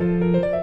Música